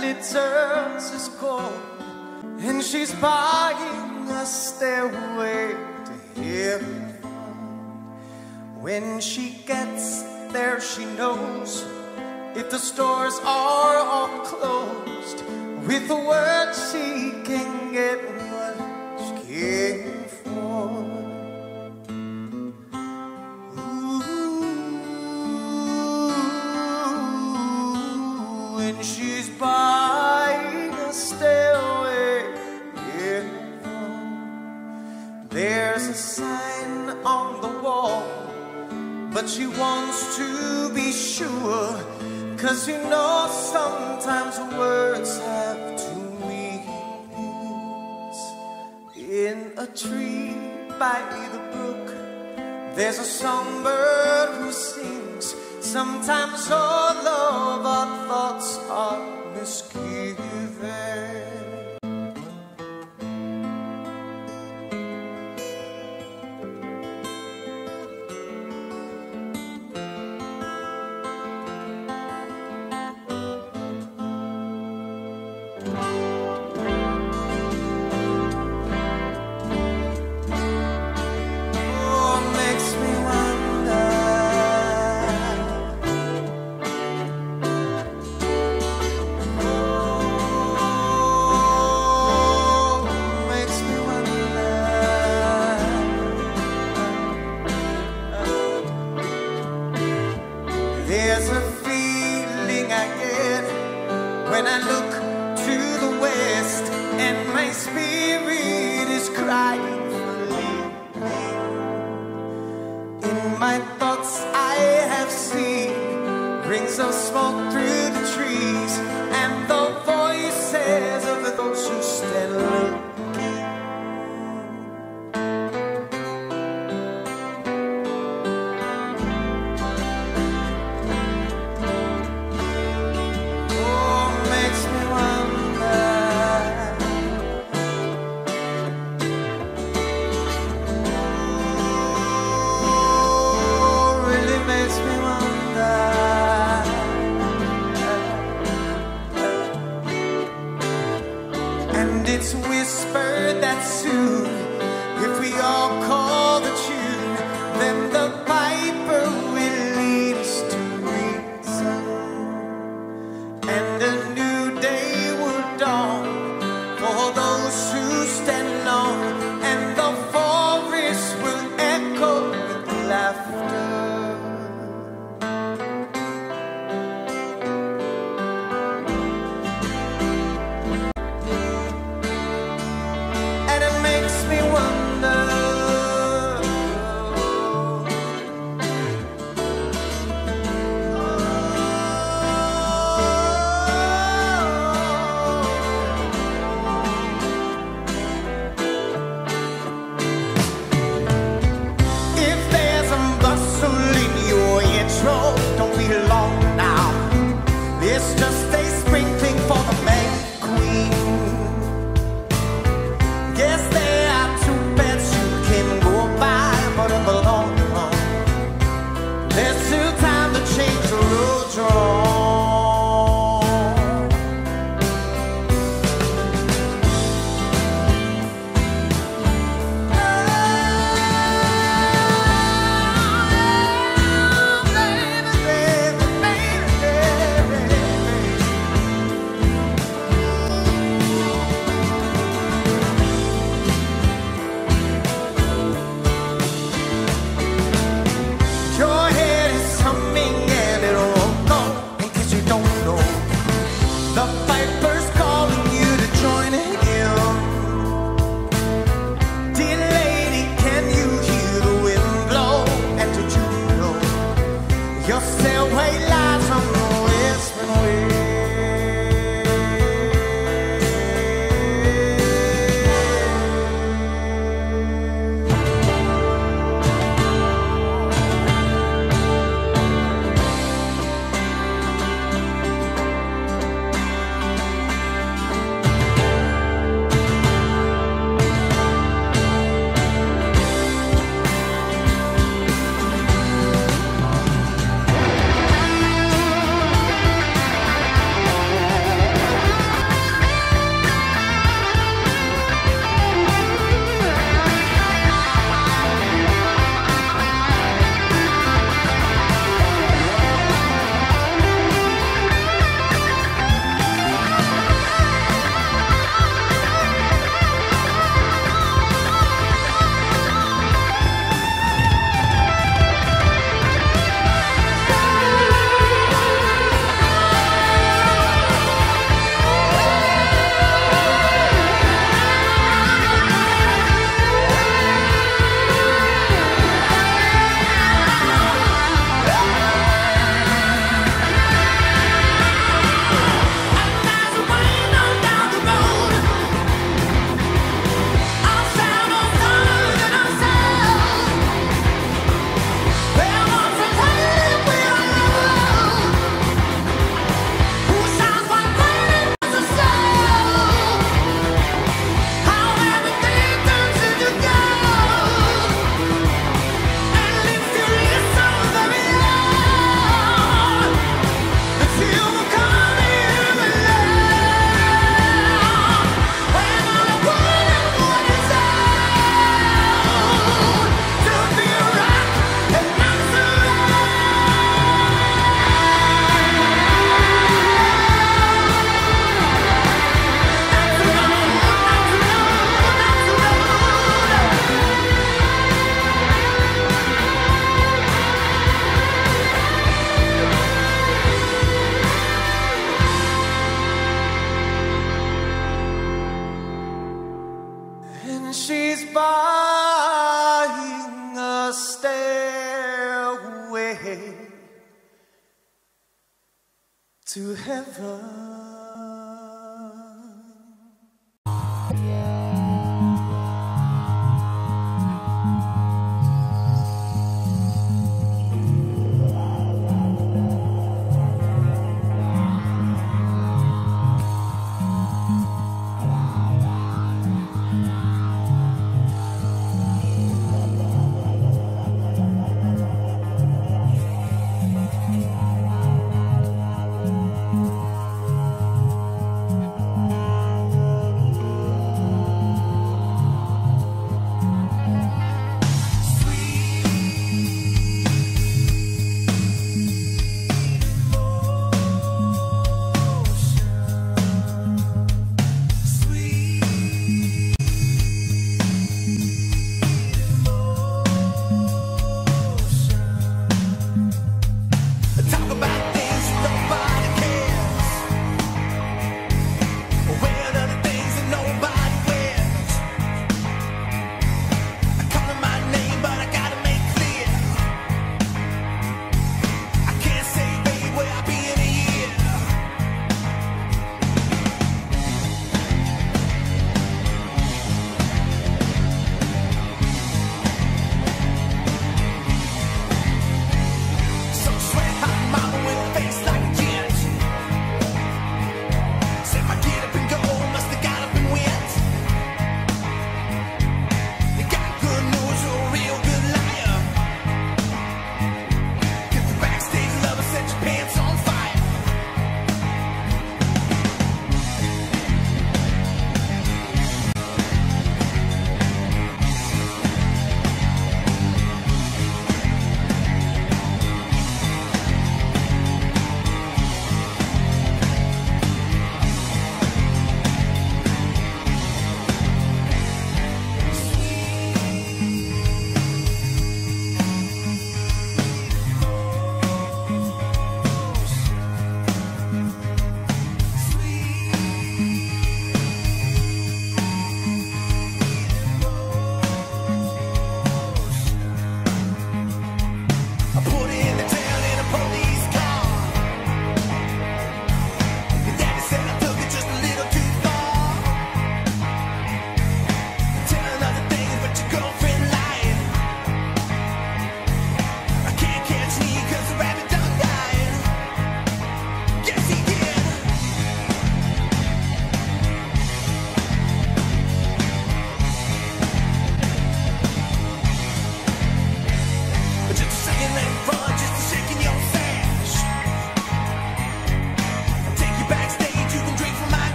sadly turns his cold, and she's buying a stairway to heaven. When she gets there, she knows if the stores are all closed with the words she tree by the brook, there's a songbird who sings. Sometimes all love, our thoughts are misguided. Heaven.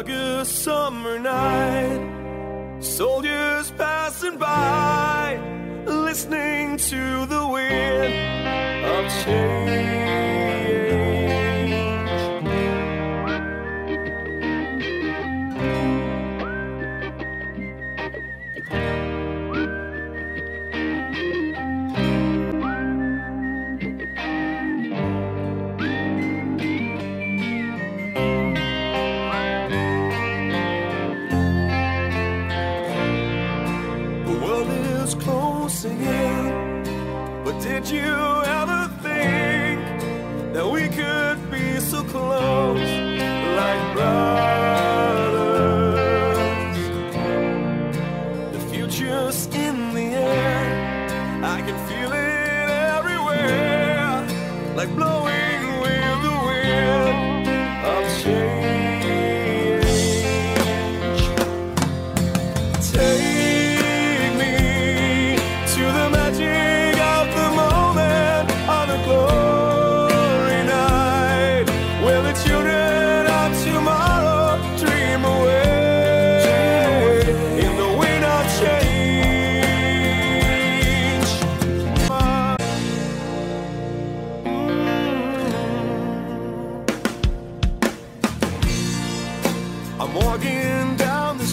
An August walking down the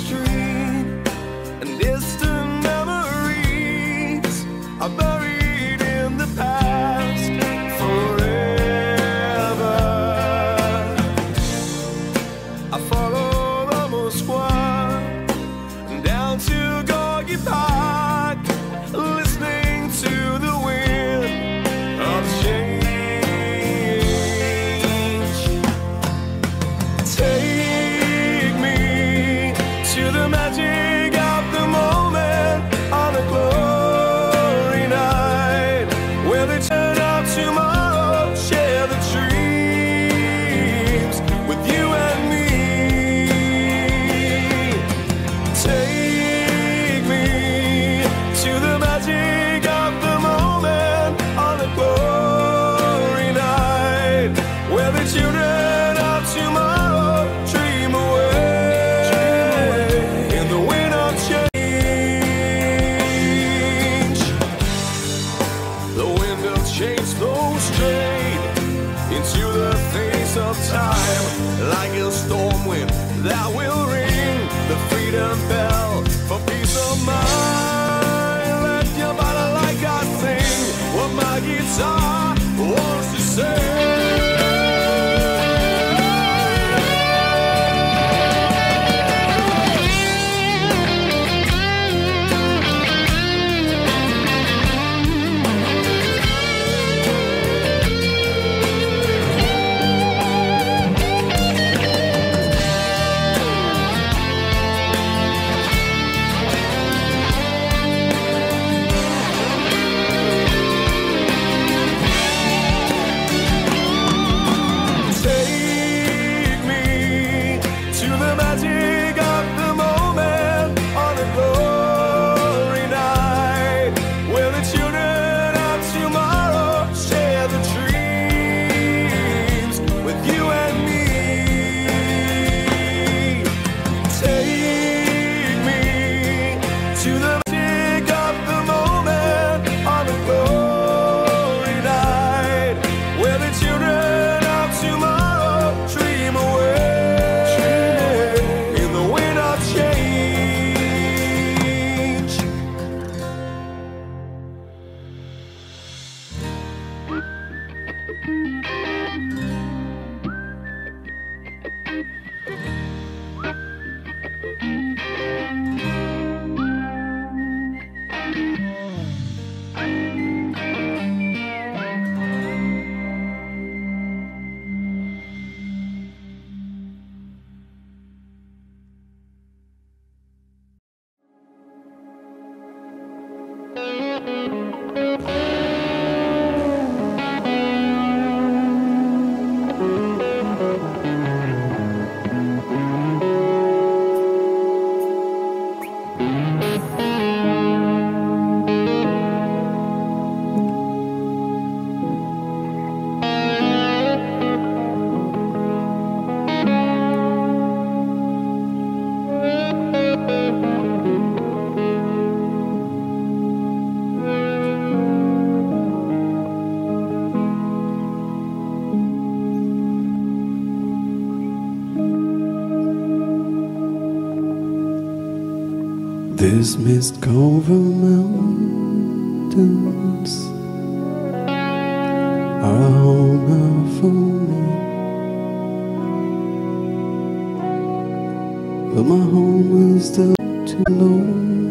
mist cover mountains are home for me. But my home is the to lowlands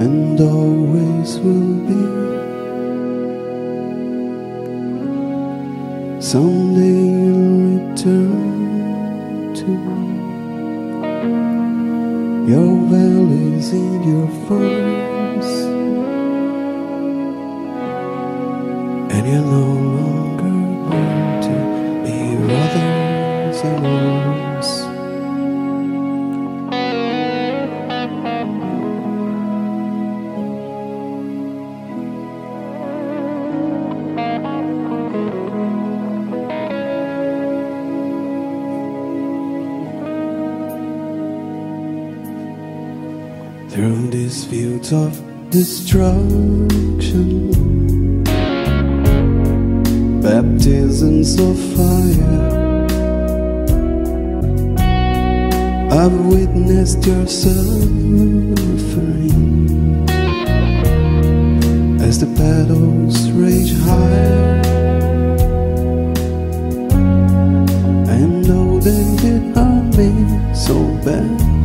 and always will be. Some I've witnessed your suffering. As the battles rage high, And know that you hurt me so bad.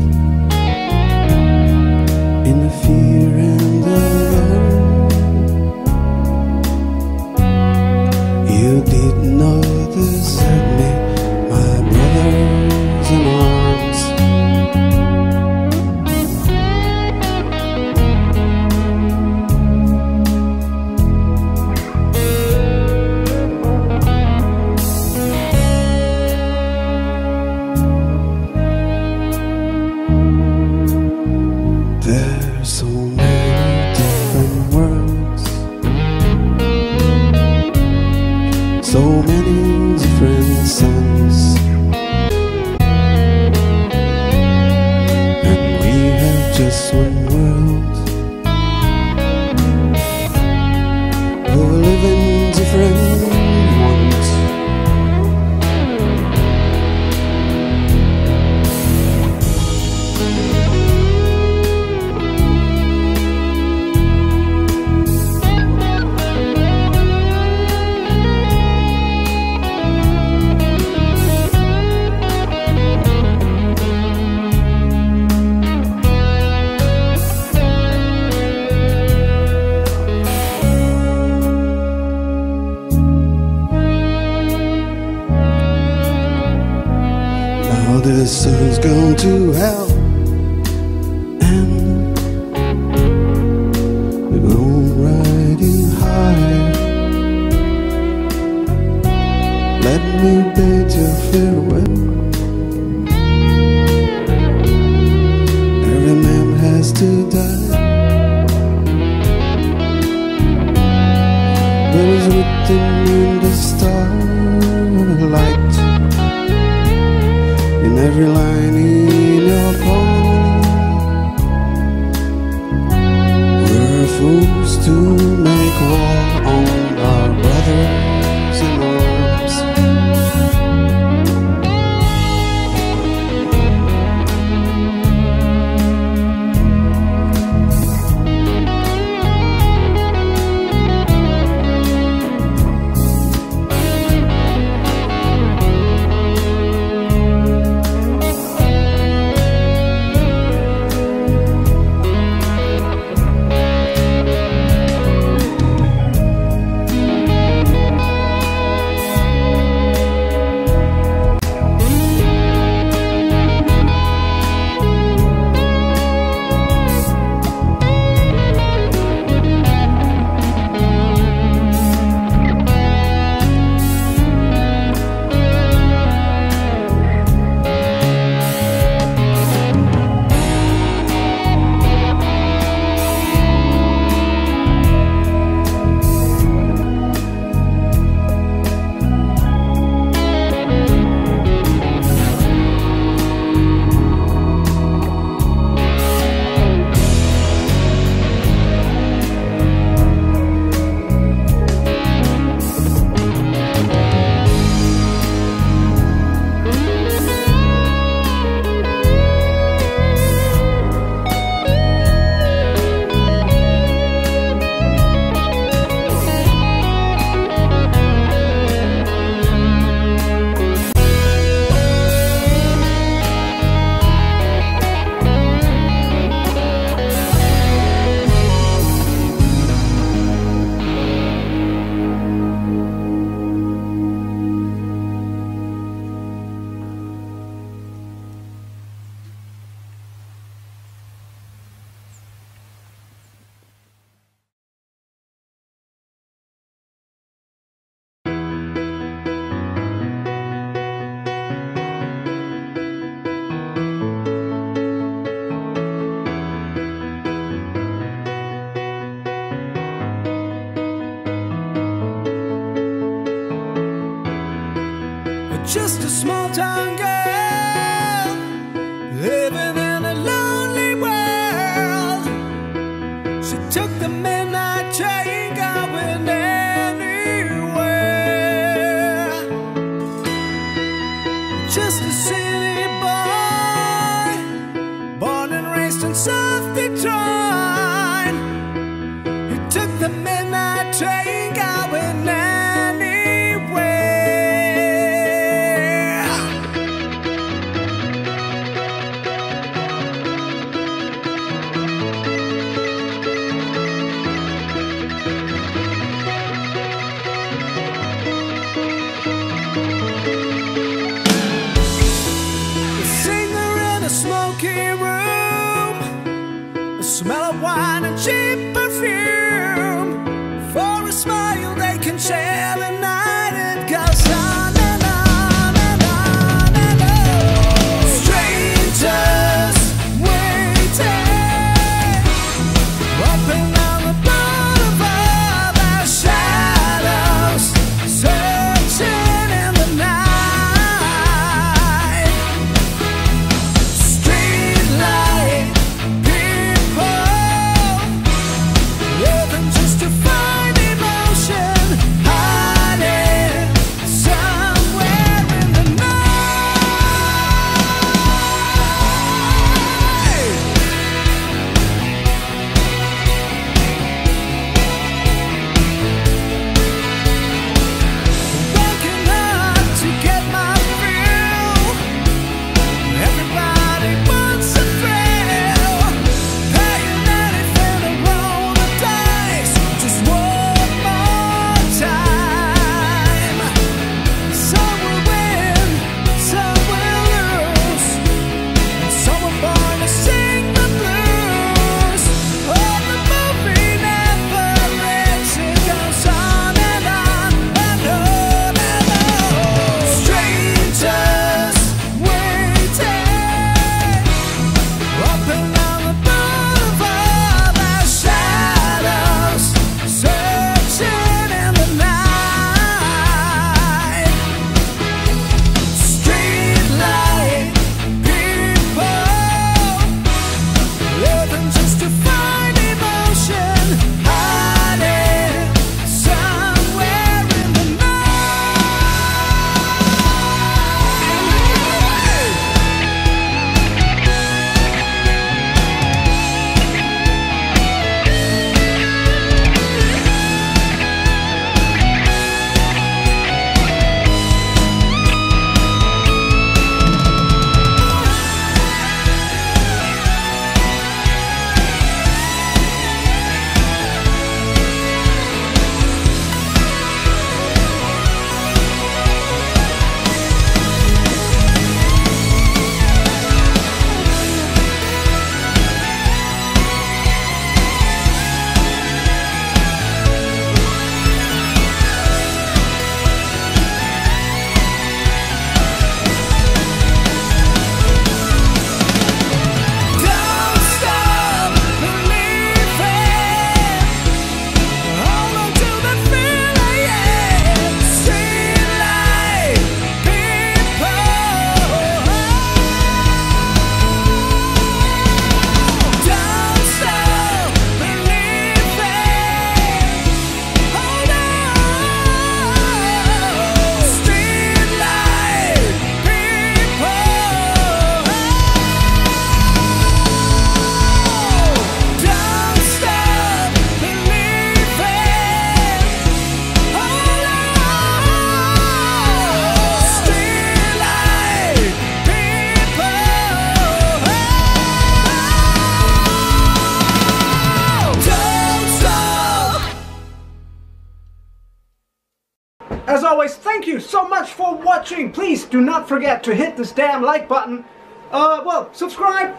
forget to hit this damn like button. Uh, well, subscribe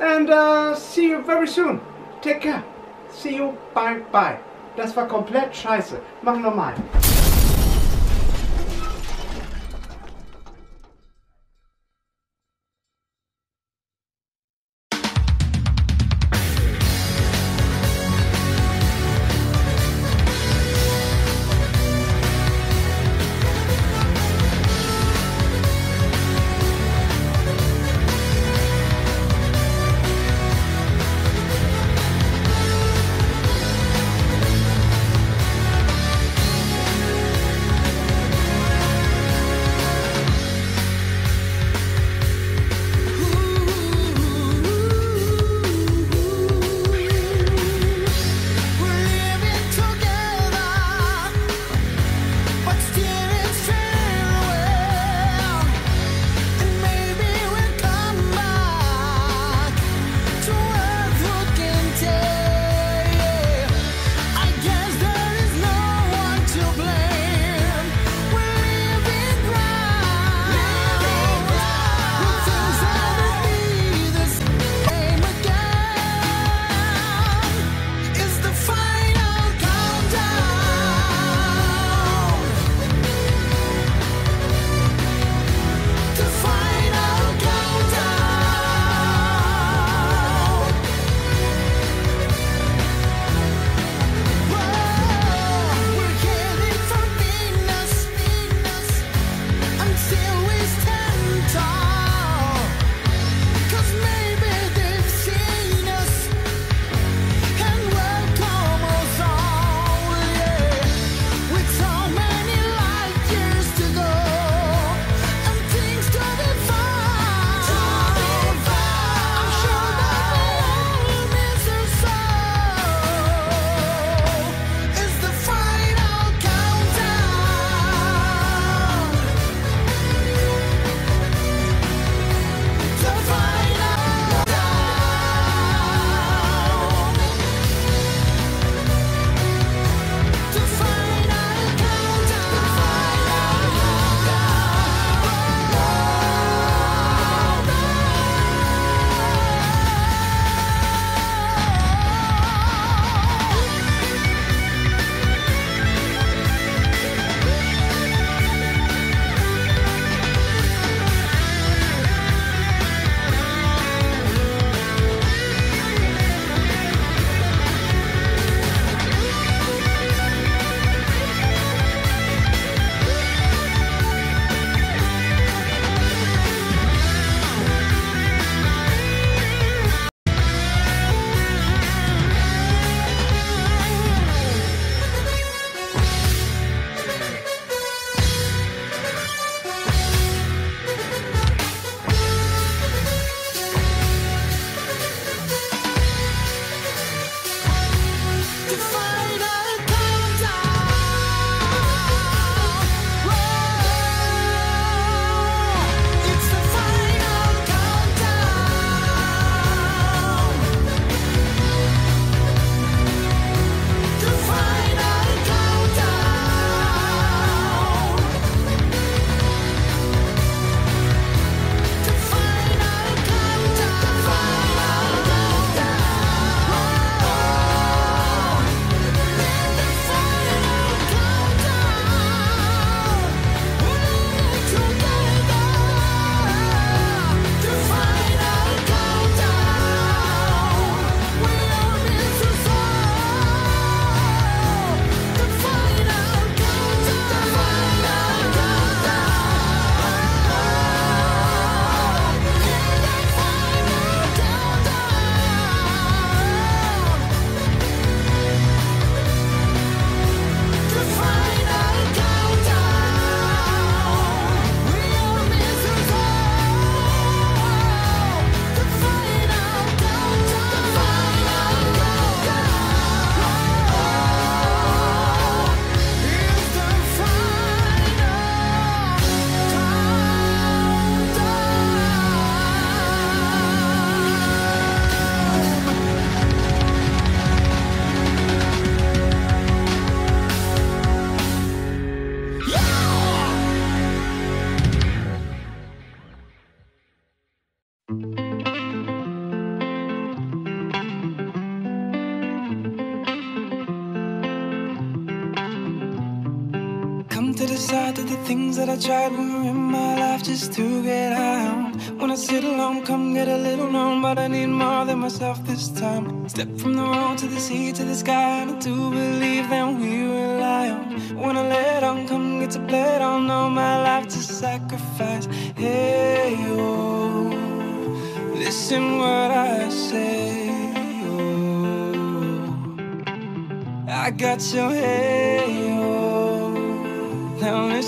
and uh, see you very soon. Take care. See you. Bye bye. Das war komplett scheiße. Mach nochmal.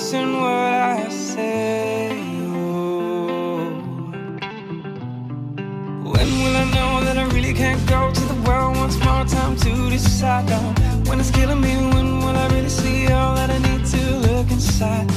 listen what I say. Oh. When will I know that I really can't go to the well once more? Time to decide. Oh, when it's killing me, when will I really see all that I need to look inside?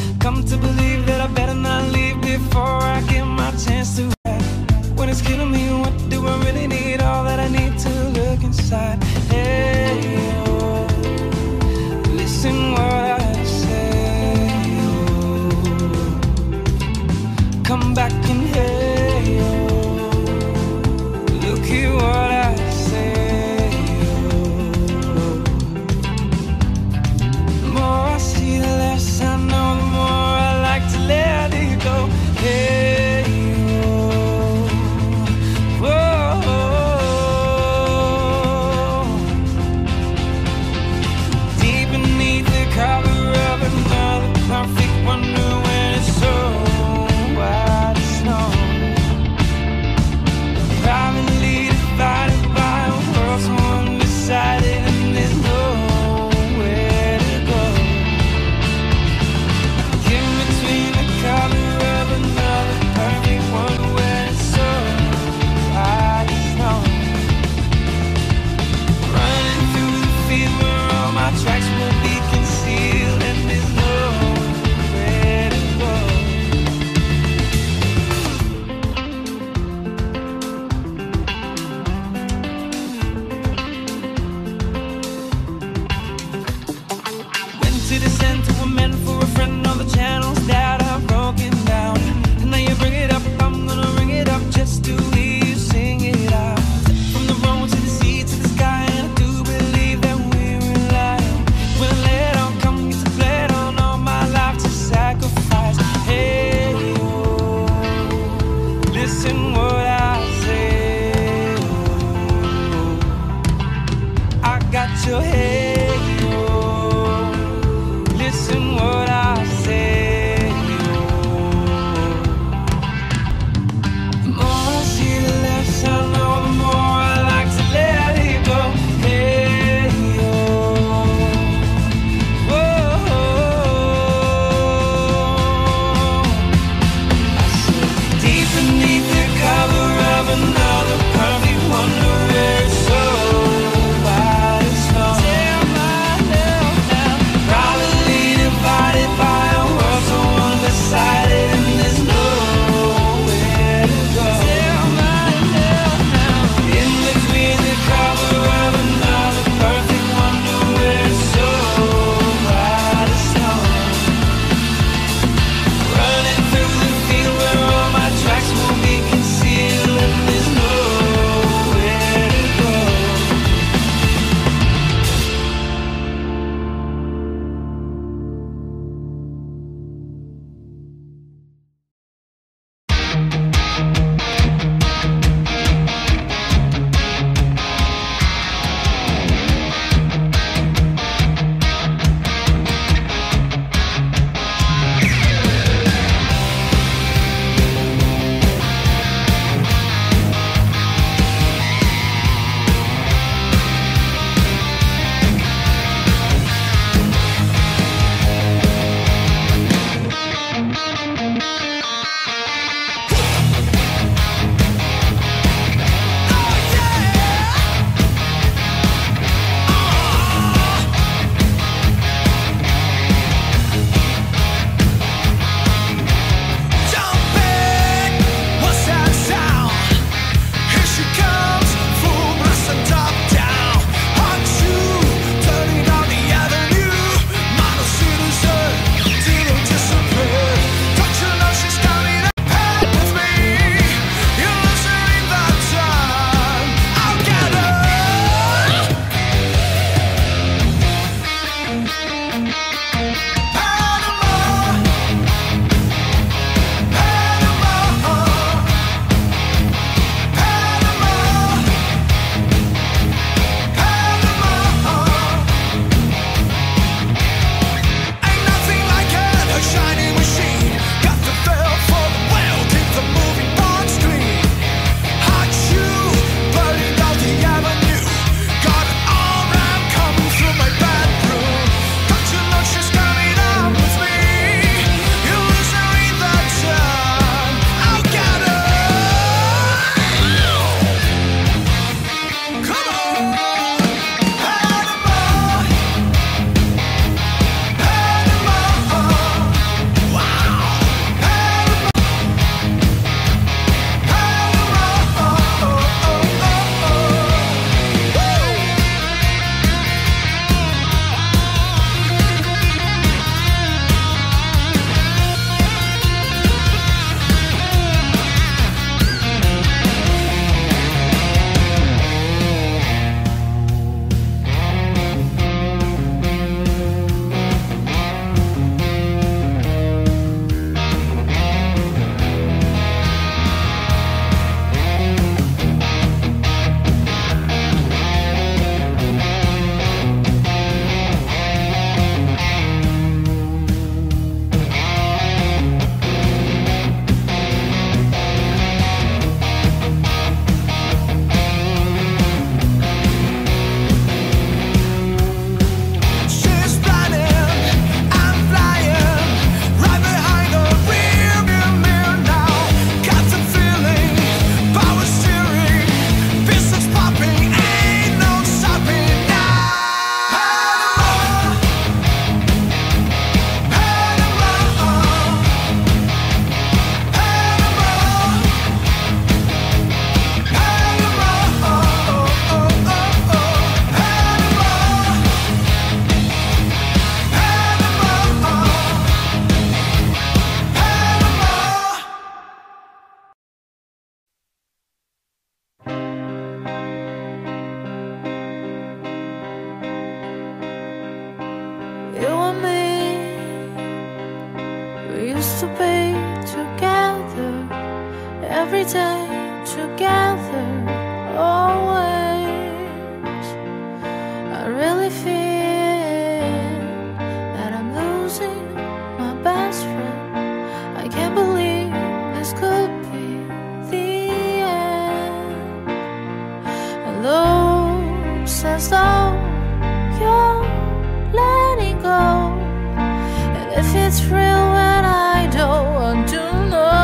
it's real when I don't want to know.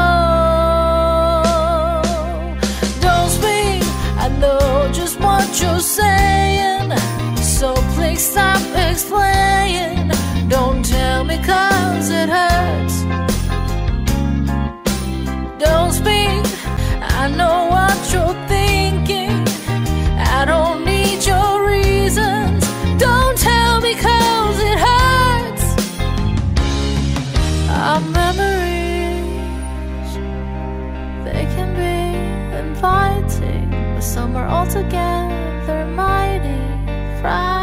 Don't speak, I know just what you're saying. So please stop explaining. Don't tell me cause it hurts. altogether mighty fried.